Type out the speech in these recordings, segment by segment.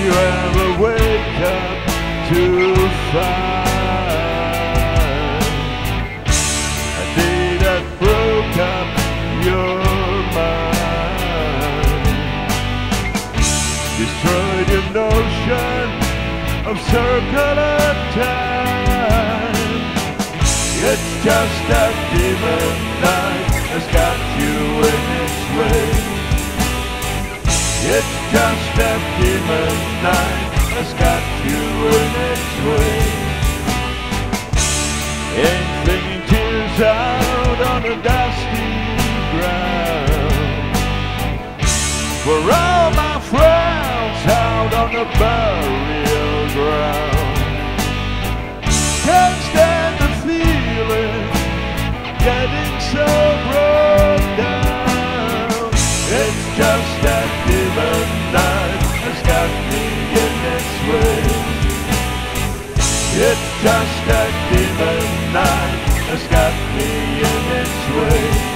you ever wake up to find a day that broke up your mind, destroyed your notion of circular time. It's just that demon night For all my frowns out on the burial ground. Can't stand the feeling, getting so broke down. It's just that demon night has got me in its way. It's just that demon night has got me in its way.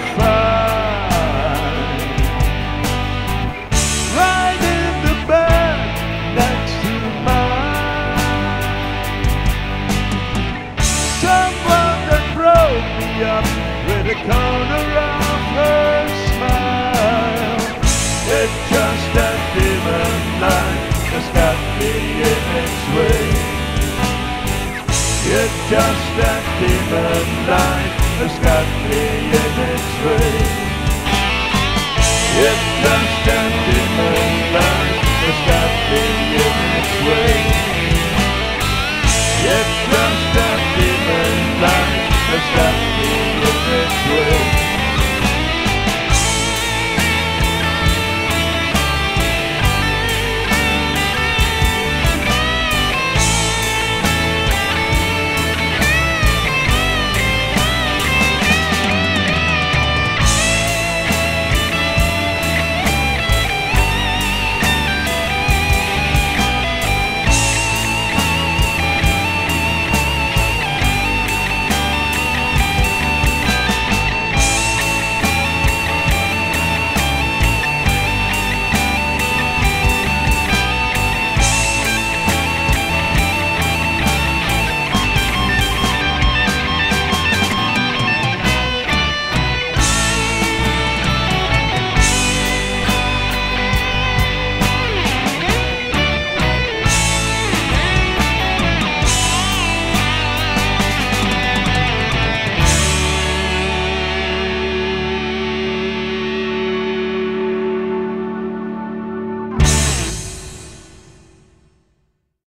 A. It's just that demon night Þú skalli ég þig svei Ég þarf stendin með